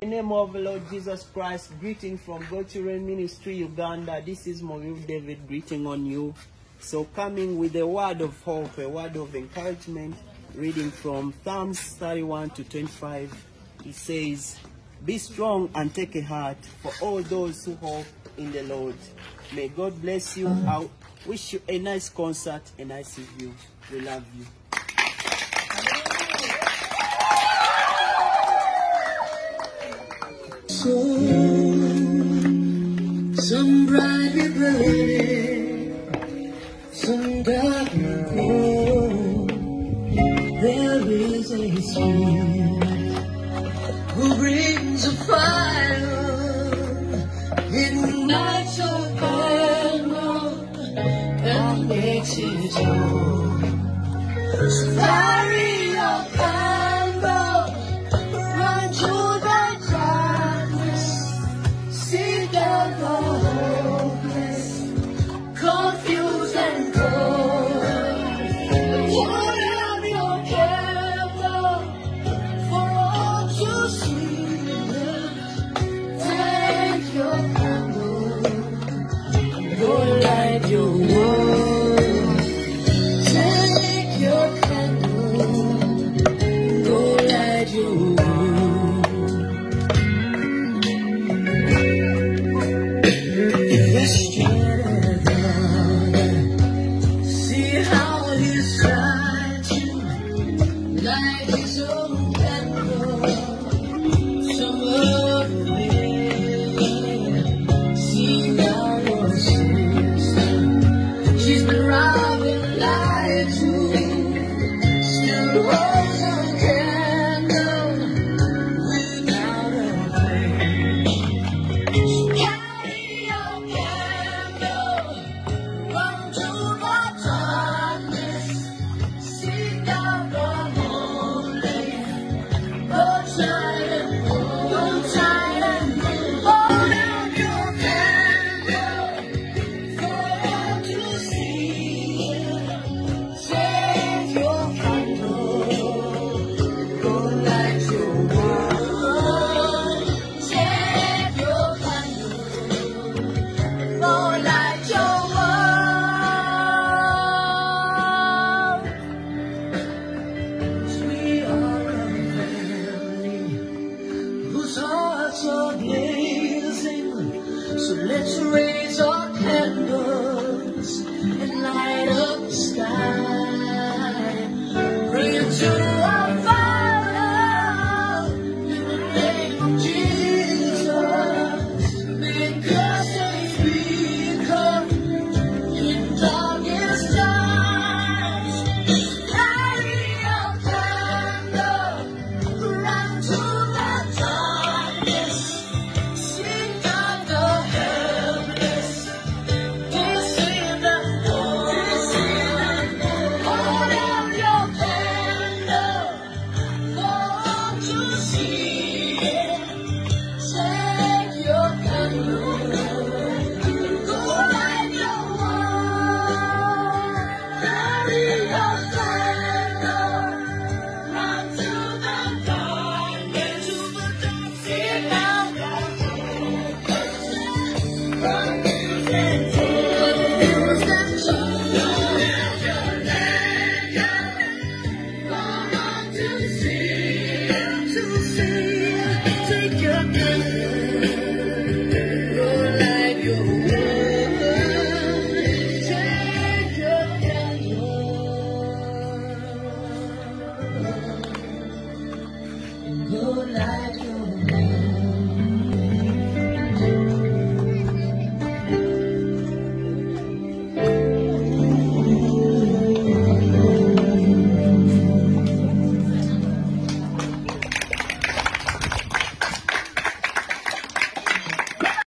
In the name of the Lord Jesus Christ, greeting from God Children Ministry Uganda. This is Mobile David greeting on you. So coming with a word of hope, a word of encouragement, reading from Psalms 31 to 25. He says, Be strong and take a heart for all those who hope in the Lord. May God bless you. I wish you a nice concert, a nice review. We love you. Brightly burning, some cold. There is a spirit who brings a fire, ignites a candle, and makes it. So your world.